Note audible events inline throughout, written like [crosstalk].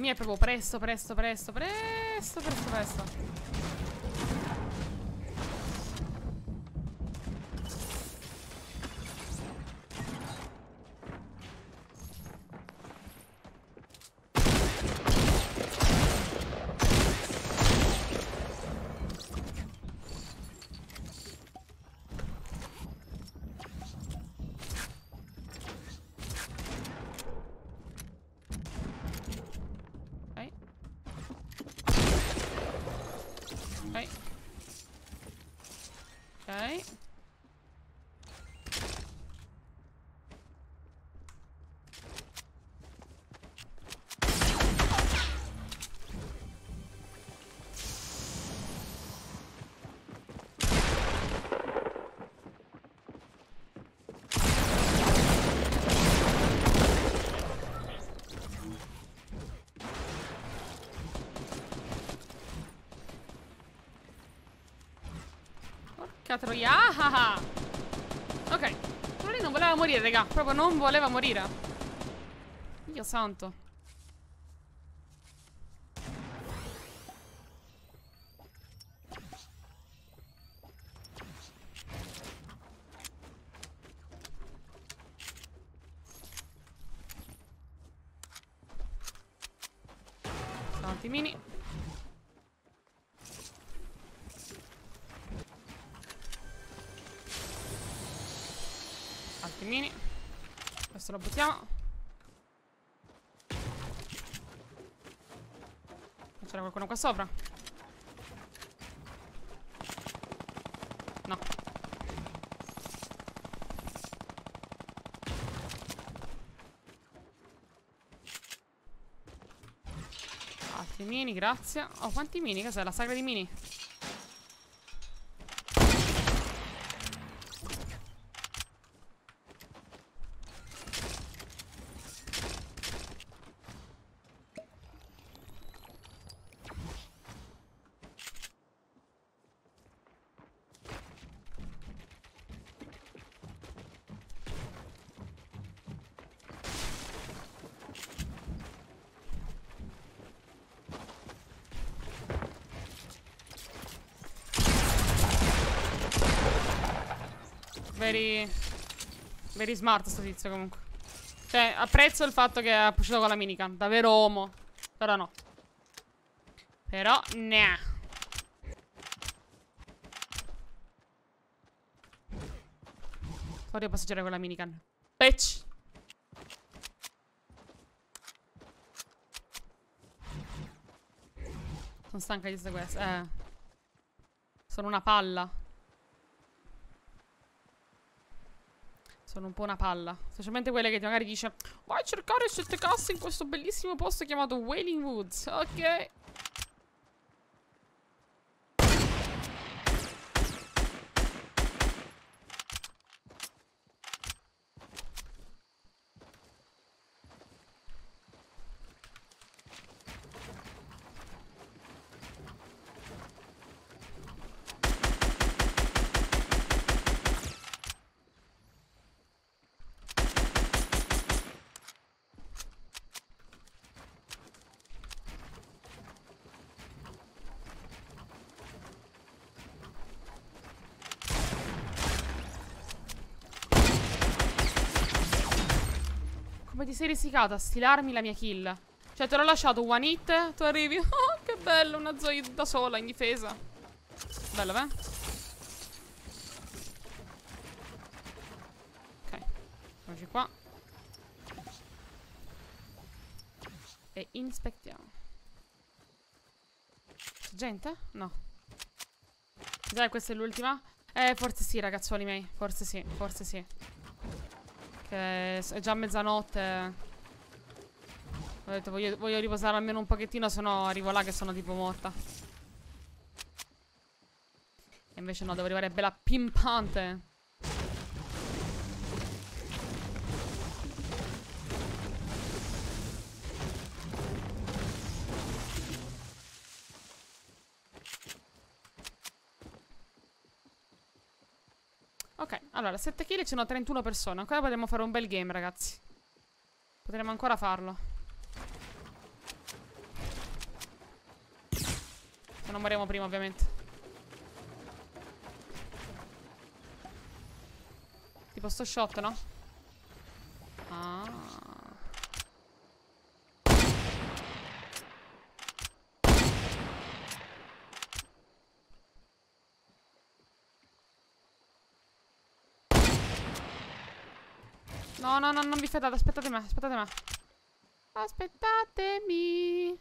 mia è proprio presto, presto, presto, presto, presto, presto. Ok. Ok. Ok. Porca troia. Ah, ah. Ok. Quello lì non voleva morire, raga. Proprio non voleva morire. Dio santo. Tanti mini. Mini. Questo lo buttiamo. C'era qualcuno qua sopra? No. Altri mini, grazie. Oh, quanti mini? Cos'è? La sagra di mini? Very... Very smart sto tizio comunque. Cioè, apprezzo il fatto che ha pushato con la minigun. Davvero uomo. Però no. Però, nah. Ora io posso girare con la minigun. Bitch. Sono stanca di queste queste. Eh. Sono una palla. Sono un po' una palla. Specialmente quelle che magari dice Vai a cercare sette casse in questo bellissimo posto chiamato Wailing Woods. Ok. Ti sei risicata a stilarmi la mia kill? Cioè, te l'ho lasciato one hit, tu arrivi. [laughs] Oh, che bello, una Zoe da sola in difesa. Bello, beh? Ok, eccoci qua. E inspettiamo. C'è gente? No. Già, questa è l'ultima? Eh, forse sì, ragazzuoli miei. Forse sì, forse sì. Che è già mezzanotte. Ho detto voglio, voglio riposare almeno un pochettino, se no arrivo là che sono tipo morta. E invece no, devo arrivare bella pimpante. Allora, 7 kill e ci sono 31 persone. Ancora potremmo fare un bel game, ragazzi. Potremmo ancora farlo. Se non moriamo prima, ovviamente. Tipo sto shot, no? Ah. No, no, no, non vi fidate, aspettate me, aspettate me. Aspettatemi.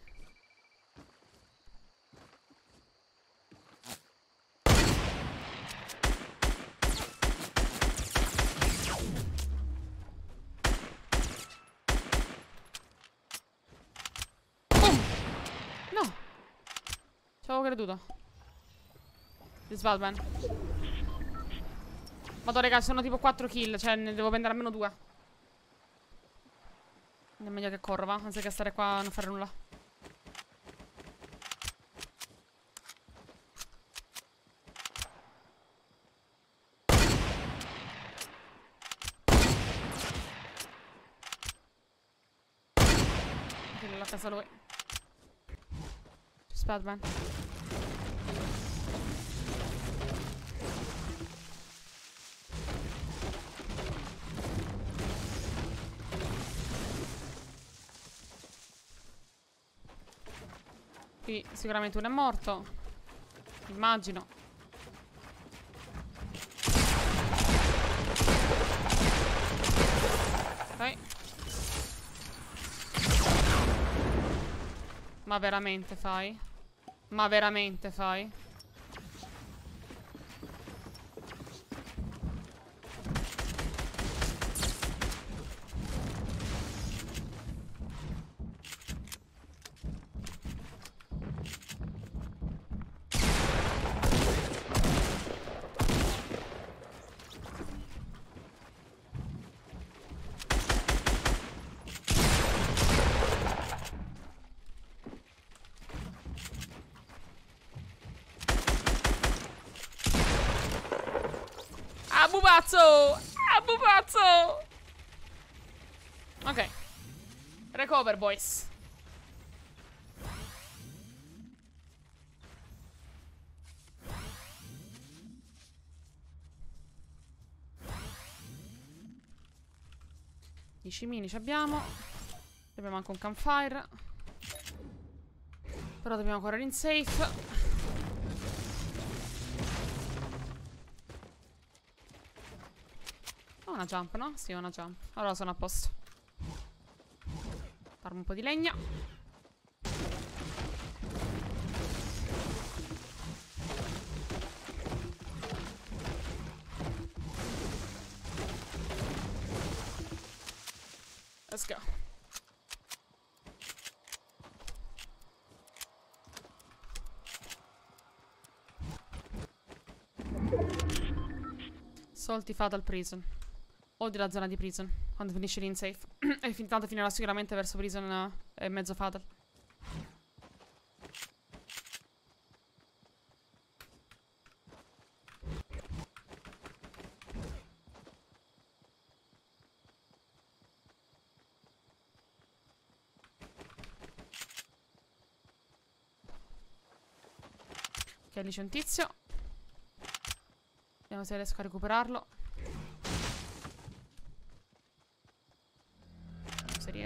No. Ci avevo creduto. Svalban. Vado, raga, sono tipo 4 kill, cioè ne devo prendere almeno 2. È meglio che corro, va? Anziché stare qua a non fare nulla. Ok, la casa lui. Spadman. Qui sicuramente uno è morto. Immagino. Ok. Ma veramente fai? Ma veramente fai? Abu pazzo! Abu pazzo! Ok. Recover, boys. I cimini ci abbiamo. Abbiamo anche un campfire. Però dobbiamo correre in safe. Ho una jump, no? Sì, ho una jump. Allora sono a posto. Farmo un po' di legna. Let's go. Salty Fatal Prison. O della zona di prison. Quando finisce l'in safe. [clears throat] e fin tanto finirà sicuramente verso prison eh, e mezzo fatal. Ok, lì c'è un tizio. Vediamo se riesco a recuperarlo.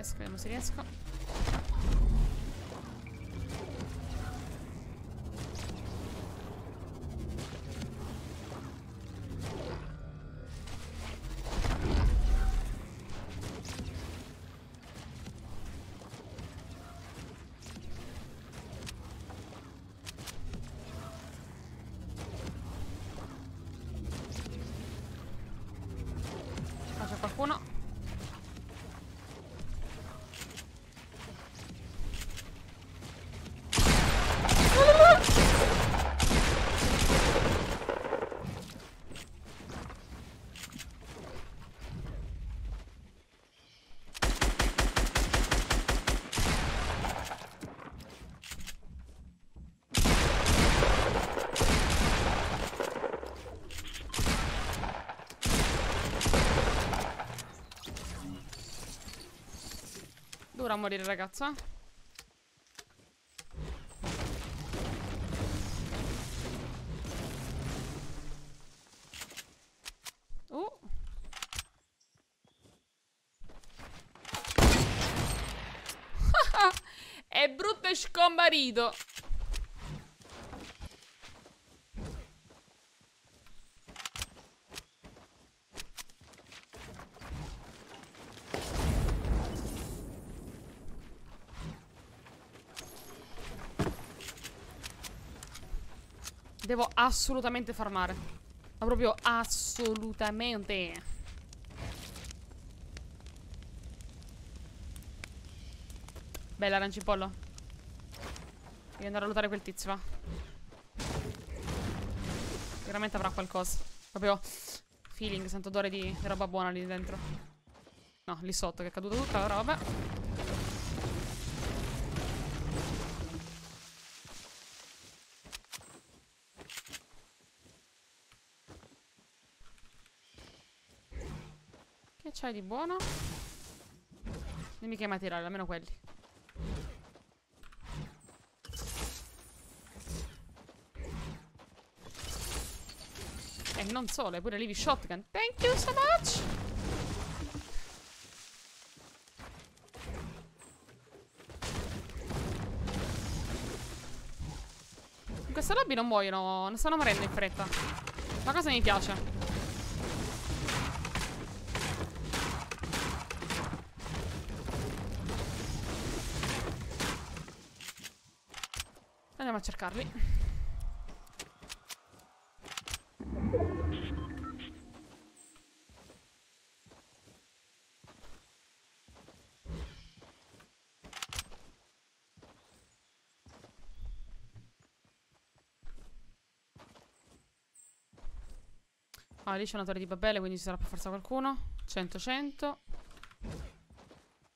Riesco, vediamo se riesco. morire, ragazzo, eh. Uh. [laughs] È brutto e scomparito. Devo assolutamente farmare. Ma proprio assolutamente. Bella arancipollo. Devi andare a lottare quel tizio, va. Veramente avrà qualcosa. Proprio feeling, sento odore di, di roba buona lì dentro. No, lì sotto che è caduta tutta, però vabbè. C'hai di buono? Dimmi che hai materiale, almeno quelli. E non solo, è pure Levi Shotgun. Thank you so much! In questa lobby non muoiono, non stanno morendo in fretta. Ma cosa mi piace? Cercarli. Ah, lì c'è una torre di Babele, quindi ci sarà per forza qualcuno. 100, 100.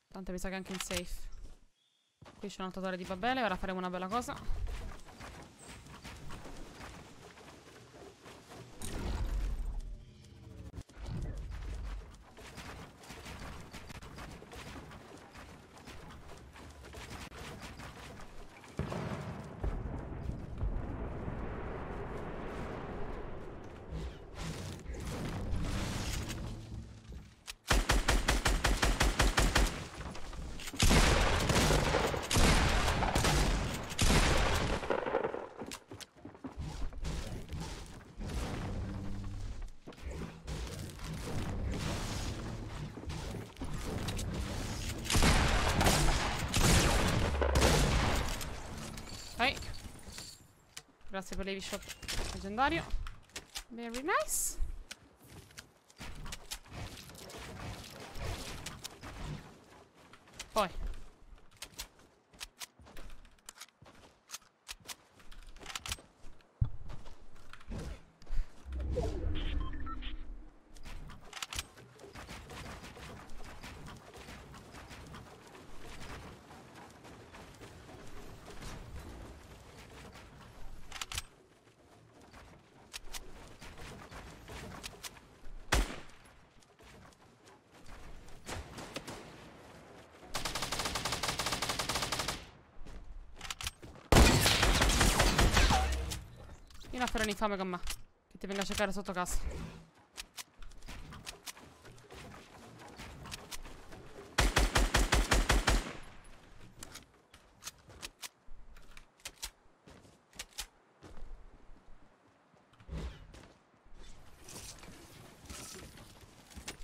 Tanto mi sa che anche in safe. Qui c'è un'altra torre di Babele, ora faremo una bella cosa. Grazie per l'heavy shot leggendario. Very nice. Vieni a fare un infame con me. Che ti venga a cercare sotto casa.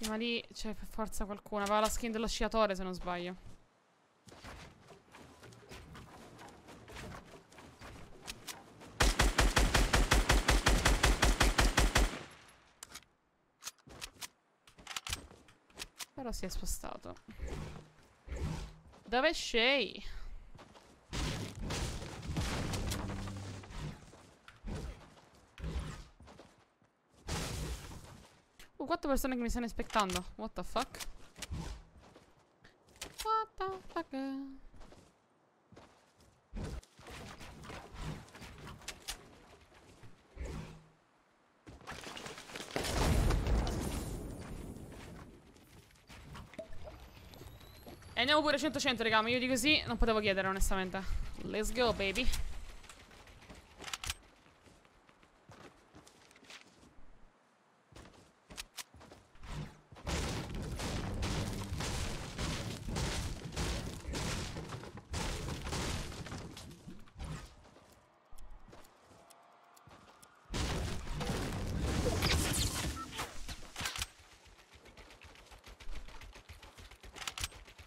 Ma lì c'è per forza qualcuno. Aveva la skin dello sciatore se non sbaglio. Però si è spostato. Dove sei? Uh, quattro persone che mi stanno aspettando. What the fuck? What the fuck? Andiamo pure 100-100, raga. Ma io di così non potevo chiedere, onestamente. Let's go, baby.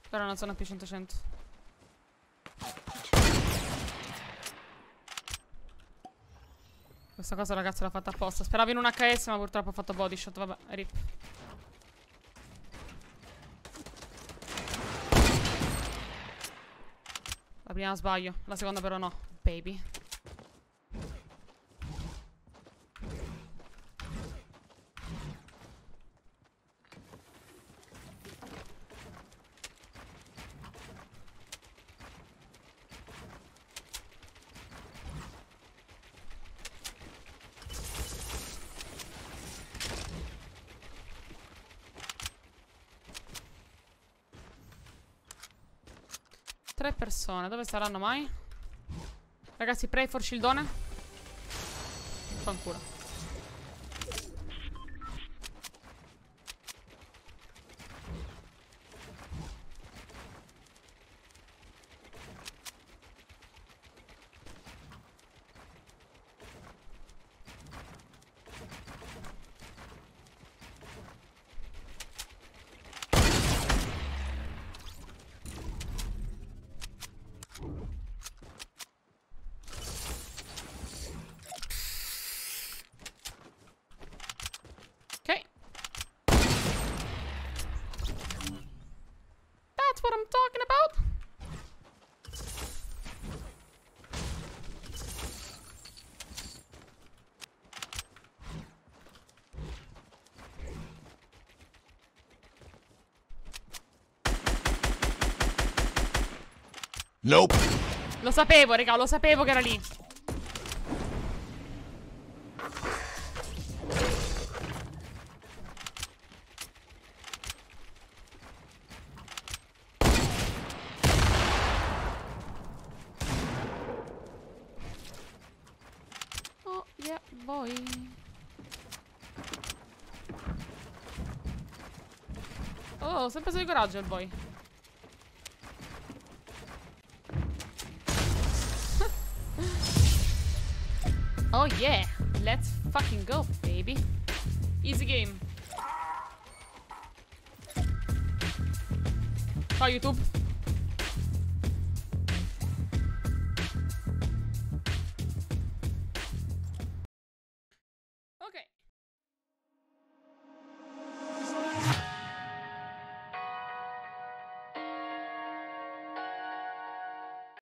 Però una zona più 100-100. Questa cosa ragazzi l'ha fatta apposta. Speravo in un HS ma purtroppo ho fatto body shot. Vabbè, rip. La prima sbaglio, la seconda però no. Baby. Tre persone, dove saranno mai? Ragazzi, pray for shieldone. Fanculo. What I'm talking about. Nope. Lo sapevo, raga, lo sapevo che era lì. Di coraggio il boy. [laughs] Oh yeah, let's fucking go, baby. Easy game. Ciao YouTube.